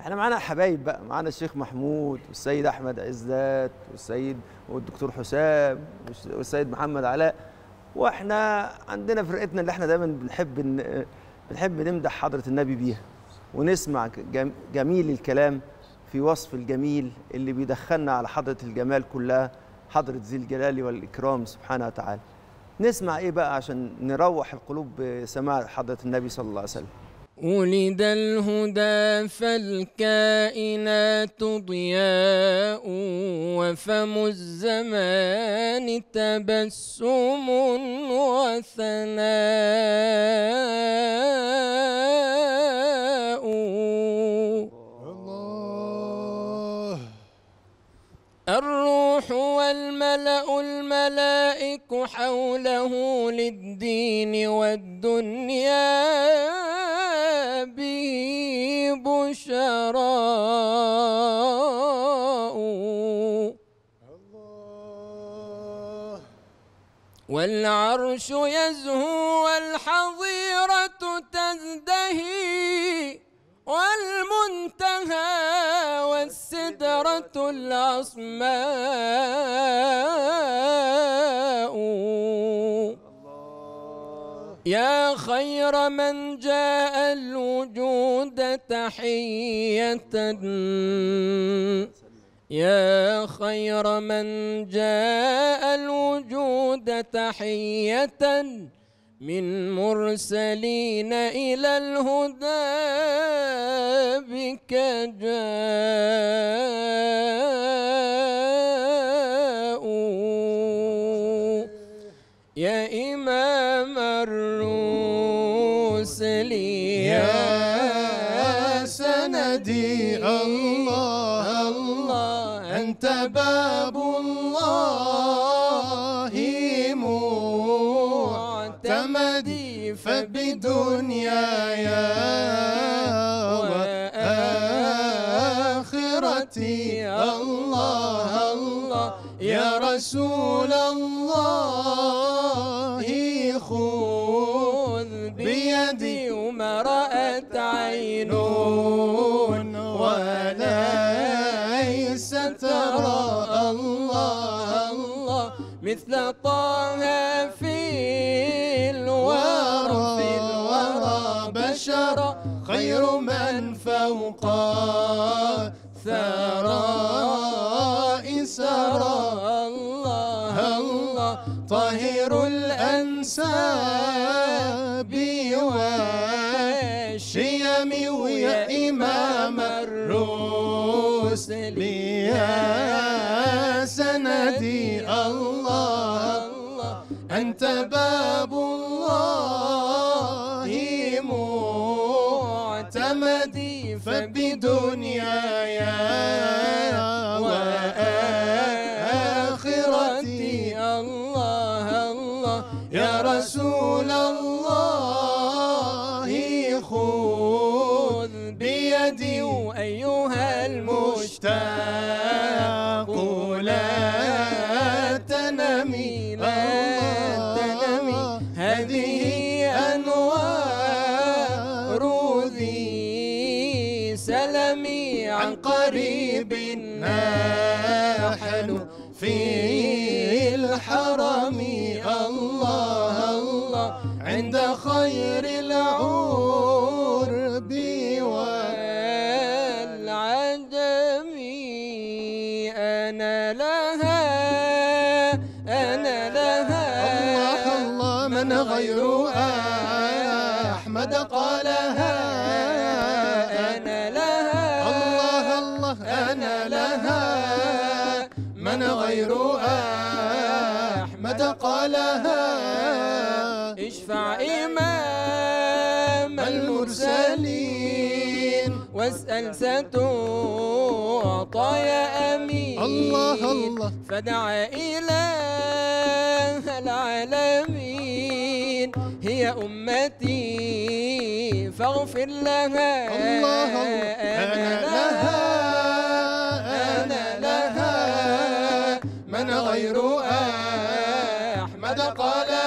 إحنا معانا حبايب بقى معانا الشيخ محمود والسيد أحمد عزت والسيد والدكتور حسام والس- والسيد محمد علاء وإحنا عندنا فرقتنا اللي إحنا دايما بنحب بنحب نمدح حضرة النبي بيها. ونسمع جم- جميل الكلام في وصف الجميل اللي بيدخلنا على حضرة الجمال كلها حضرة ذي الجلال والإكرام سبحانه وتعالى. نسمع إيه بقى عشان نروح القلوب بسماع حضرة النبي صلى الله عليه وسلم؟ ولد الهدى فالكائنات ضياء وفم الزمان تبسم وثناء. الله الروح والملأ الملائك حوله للدين والدنيا والعرش يزهو والحظيرة تزدهي والمنتهى والسدرة العصماء. يا خير من جاء الوجود تحية. يا خير من جاء الوجود تحية من مرسلين إلى الهدى بك جاءوا. يا إمام الرسل يا سندي الله الله أنت باب معتمدي فبدنياي وآخرتي الله الله يا رسول الله خذ بيدي وما رأت عين وليس ترى الله الله مثل طه في خير من فوق ثراء سرى الله الله طاهر الأنساب والشيم ويا إمام الرسل. يا سندي الله الله أنت باب معتمدي فبدنياي وآخرتي. الله الله. يا رسول الله خذ بيدي أيها مشتاق لا تنمي لا تنمي. هذه أنوار ذي سلمي عن قريب نحن في الحرم. الله الله عند خير العرب والعجم أنا لها أنا لها. الله الله من غير أحمد قالها. أحمد قالها. اشفع إمام المرسلين. واسأل ستعطى يا أمين. الله الله. فدعا إله العالمين. هي أمتي فاغفر لها. الله الله. أنا لها أنا لها. من غير أحمد قالها